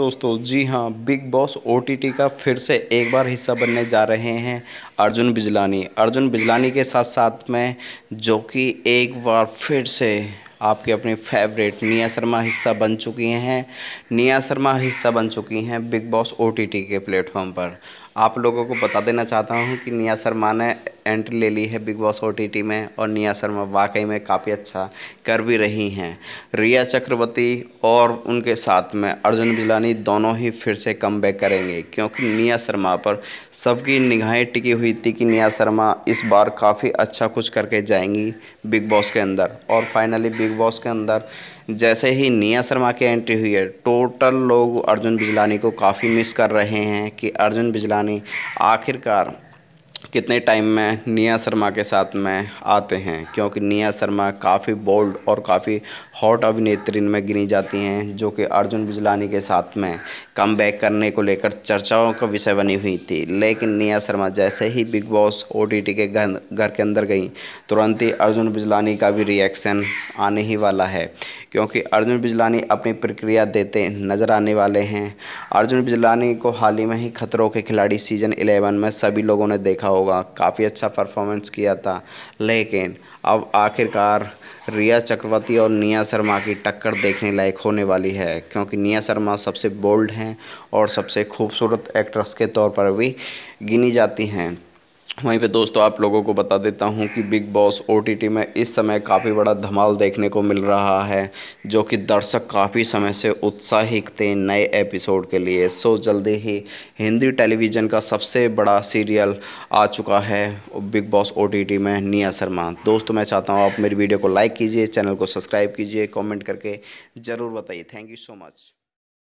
दोस्तों, जी हाँ big Boss OTT का फिर से एक बार हिस्सा बनने जा रहे हैं अर्जुन बिजलानी। अर्जुन बिजलानी के साथ साथ में, जो कि एक बार फिर से आपके अपने फेवरेट निया शर्मा हिस्सा बन चुकी हैं। निया शर्मा हिस्सा बन चुकी हैं बिग बॉस ओटीटी के प्लेटफॉर्म पर। आप लोगों को बता देना चाहता हूँ कि निया शर्मा ने एंट्री ले ली है बिग बॉस ओटीटी में और निया शर्मा वाकई में काफ़ी अच्छा कर भी रही हैं। रिया चक्रवर्ती और उनके साथ में अर्जुन बिलानी दोनों ही फिर से कम करेंगे, क्योंकि निया शर्मा पर सबकी निगाहें टिकी हुई थी कि निया शर्मा इस बार काफ़ी अच्छा कुछ करके जाएँगी बिग बॉस के अंदर। और फाइनली बिग बॉस के अंदर जैसे ही निया शर्मा की एंट्री हुई है टोटल लोग अर्जुन बिजलानी को काफ़ी मिस कर रहे हैं कि अर्जुन बिजलानी आखिरकार कितने टाइम में निया शर्मा के साथ में आते हैं? क्योंकि निया शर्मा काफ़ी बोल्ड और काफ़ी हॉट अभिनेत्री में गिनी जाती हैं, जो कि अर्जुन बिजलानी के साथ में कम बैक करने को लेकर चर्चाओं का विषय बनी हुई थी। लेकिन निया शर्मा जैसे ही बिग बॉस ओटीटी के घर के अंदर गई, तुरंत ही अर्जुन बिजलानी का भी रिएक्शन आने ही वाला है। क्योंकि अर्जुन बिजलानी अपनी प्रक्रिया देते नज़र आने वाले हैं। अर्जुन बिजलानी को हाल ही में ही खतरों के खिलाड़ी सीज़न 11 में सभी लोगों ने देखा होगा। काफ़ी अच्छा परफॉर्मेंस किया था। लेकिन अब आखिरकार रिया चक्रवर्ती और निया शर्मा की टक्कर देखने लायक होने वाली है, क्योंकि निया शर्मा सबसे बोल्ड हैं और सबसे खूबसूरत एक्ट्रेस के तौर पर भी गिनी जाती हैं। वहीं पे दोस्तों आप लोगों को बता देता हूँ कि बिग बॉस ओटीटी में इस समय काफ़ी बड़ा धमाल देखने को मिल रहा है, जो कि दर्शक काफ़ी समय से उत्साहित थे नए एपिसोड के लिए। सो जल्दी ही हिंदी टेलीविज़न का सबसे बड़ा सीरियल आ चुका है बिग बॉस ओटीटी में निया शर्मा। दोस्तों, मैं चाहता हूँ आप मेरी वीडियो को लाइक कीजिए, चैनल को सब्सक्राइब कीजिए, कॉमेंट करके ज़रूर बताइए। Thank you so much.